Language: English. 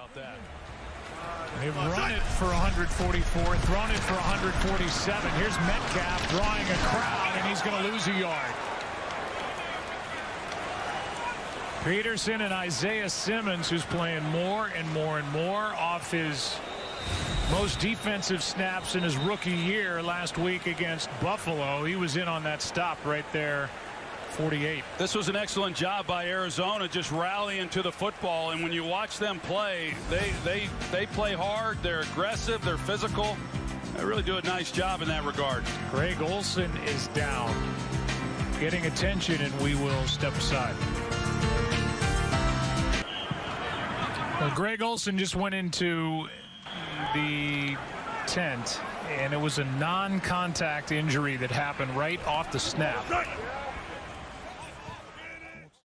about that? They've run it for 144, thrown it for 147. Here's Metcalf drawing a crowd, and he's going to lose a yard. Peterson and Isaiah Simmons, who's playing more and more and more off his most defensive snaps in his rookie year last week against Buffalo. He was in on that stop right there 48. This was an excellent job by Arizona just rallying to the football and when you watch them play they they they play hard they're aggressive they're physical they really do a nice job in that regard. Greg Olsen is down getting attention and we will step aside. Well, Greg Olsen just went into the tent and it was a non-contact injury that happened right off the snap.